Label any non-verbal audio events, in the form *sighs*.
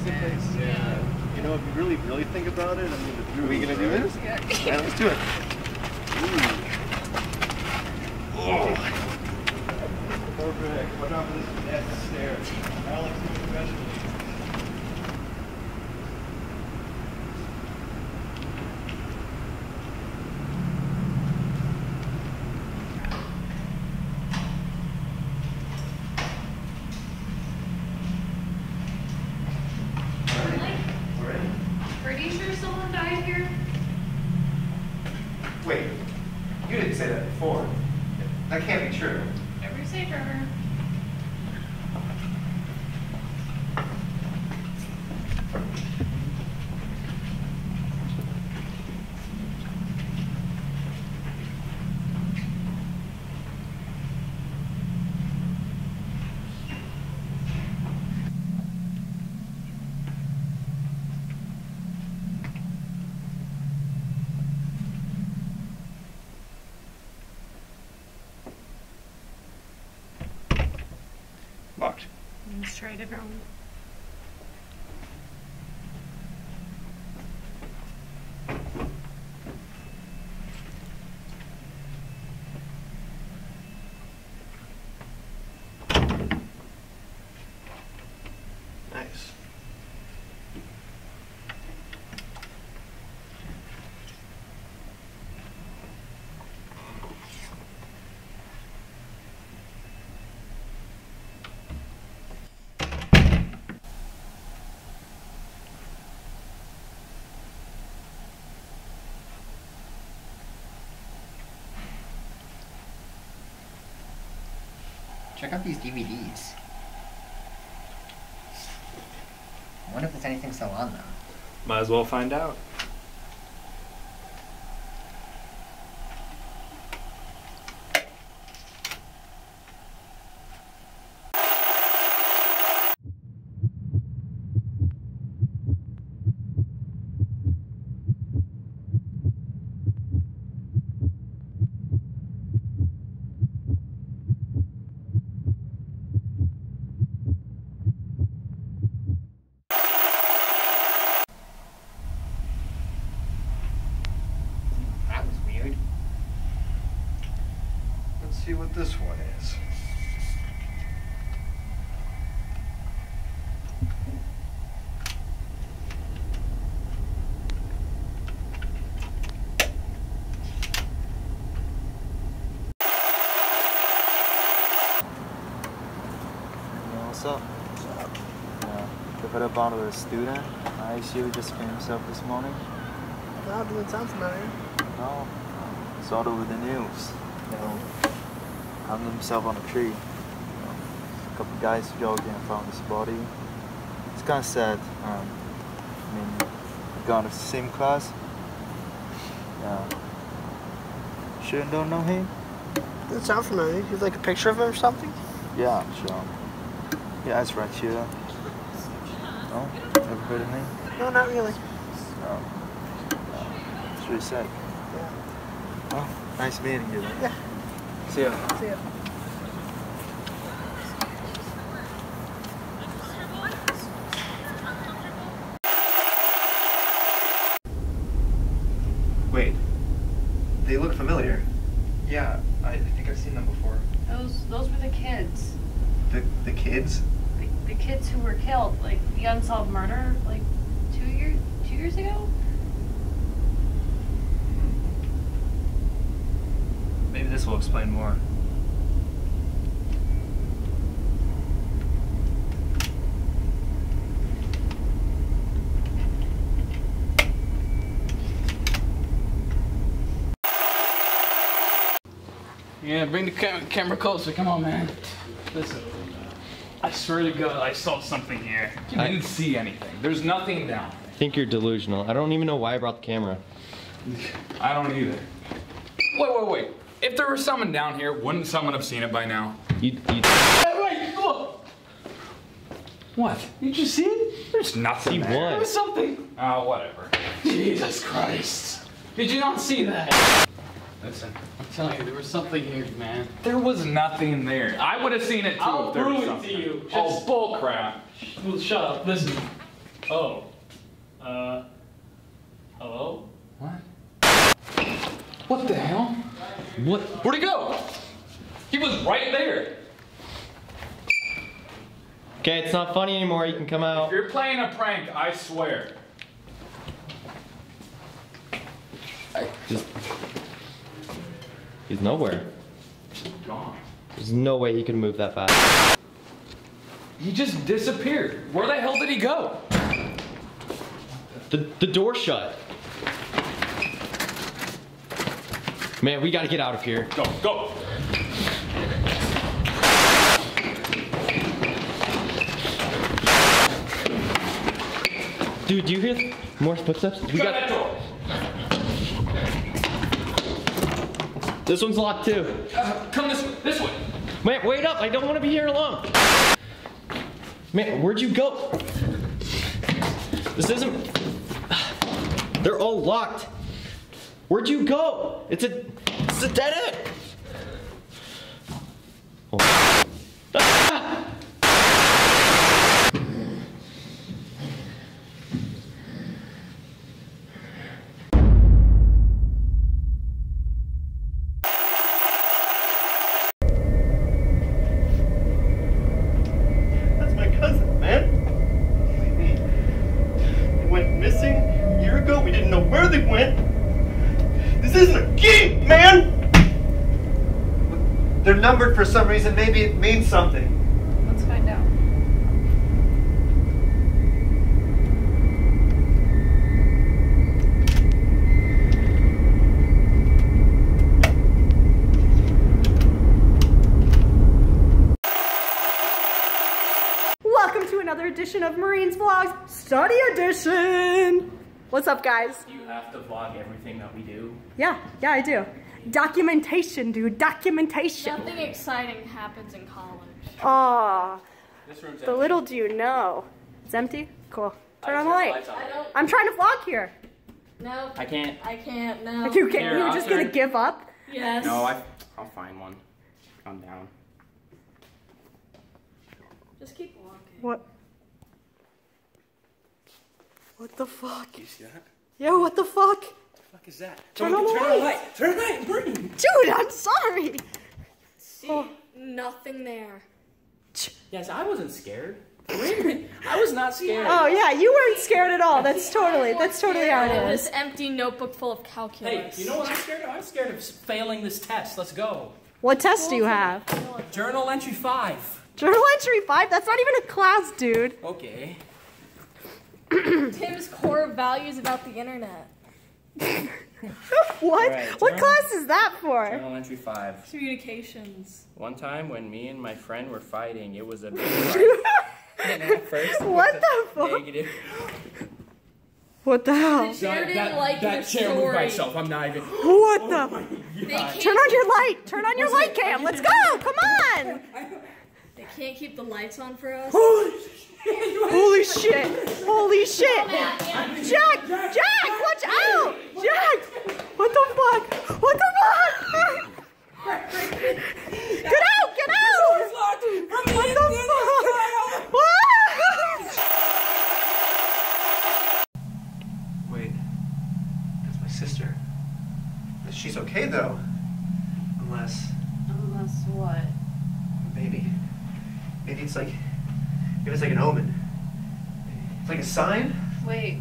a good place. Yeah. You know, if you really, really think about it, I mean, the Are we gonna do this? Yeah. yeah, let's do it. Ooh. Oh. Perfect. What about this nasty stare? Alex, do it professionally. Already? Pretty sure someone died here. Wait, you didn't say that before. That can't be true. Whatever you say, Trevor. Locked. Let's try Check out these DVDs. I wonder if there's anything still on them. Might as well find out. That was weird. Let's see what this one is. Yeah, what's up? Yeah, they put up on a student. I see just came himself this morning. No, doesn't sound familiar. No, saw it over the news. You know, hung himself on a tree. You know, a couple guys jogging and found his body. It's kind of sad. Um, I mean, we gone to the same class. Yeah. Sure don't know him? Doesn't sound familiar. He's like a picture of him or something? Yeah, sure. Yeah, it's right here. No? Never heard of him? No, not really. No. no. It's really sad. Yeah. Well, nice meeting you. Yeah. See ya. See ya. Wait. They look familiar. Yeah, I think I've seen them before. Those those were the kids. The the kids? The, the kids who were killed, like the unsolved murder, like two years two years ago. Maybe this will explain more. Yeah, bring the cam- camera closer. Come on, man. Listen. I swear to God, I saw something here. You I- didn't see anything. There's nothing down. I think you're delusional. I don't even know why I brought the camera. I don't either. Wait, wait, wait. If there was someone down here, wouldn't someone have seen it by now? You, you Hey, wait, look. What? Did you see it? There's nothing See there. what? There was something. Oh, whatever. Jesus Christ. Did you not see that? Listen, I'm telling you, there was something here, man. There was nothing there. I would have seen it too I'll if there was something. I'll prove it to you. Oh, Just- bull crap. Well, shut up. Listen. Oh. Uh. Hello? What? What the hell? What? Where'd he go? He was right there. Okay, it's not funny anymore. You can come If out. you're playing a prank, I swear. Just. He's nowhere. Gone. There's no way he could move that fast. He just disappeared. Where the hell did he go? The the door shut. Man, we gotta get out of here. Go, go. Dude, do you hear more footsteps? We Shut that got. door. This one's locked too. Uh, come this way. This way. Man, wait up! I don't want to be here alone. Man, where'd you go? This isn't. *sighs* They're all locked. Where'd you go? It's a. It's a dead end. Oh. Ah! Missing a year ago. We didn't know where they went. This isn't a game, man. They're numbered for some reason. Maybe it means something. Let's find out. Welcome to another edition of Marines Vlogs Study Edition. What's up, guys? You have to vlog everything that we do. Yeah, yeah, I do. Documentation, dude. Documentation. Nothing exciting happens in college. Aw, This room's the little do you know. It's empty? Cool. Turn on the light. Lights on. I don't. I'm trying to vlog here. No. I can't. I can't. No. *laughs* You can't, Here, you're I'll just gonna give up? Yes. No, I. I'll find one. I'm down. Just keep walking. What? What the fuck? You see that? Yo, what the fuck? What the fuck is that? Turn on the light. Turn on the light. Bring. Dude, I'm sorry. See, oh. nothing there. Yes, I wasn't scared. I was not scared. Oh yeah, you weren't scared at all. That's totally, that's totally how it This empty notebook full of calculus. Hey, you know what I'm scared of? I'm scared of failing this test. Let's go. What test do you have? Journal entry five. Journal entry five? That's not even a class, dude. Okay. *coughs* Tim's core values about the internet. *laughs* What? Alright, what journal- class is that for? Journal entry five. Communications. One time when me and my friend were fighting, it was a big fight. and at first, What with the fuck? Negative. What the hell? The chair didn't like your story. I'm not even. What the? Oh they can't, Turn on your light. Turn on your light cam. Let's go. Come on. They can't keep the lights on for us. Holy *laughs* shit. Holy shit. Oh, Jack. Jack. Watch out. Jack. What the fuck? What the fuck? Get out. Get out. What the fuck? Wait. That's my sister. She's okay though. Unless Unless what? maybe. Maybe it's like maybe it's like an omen. It's like a sign. Wait.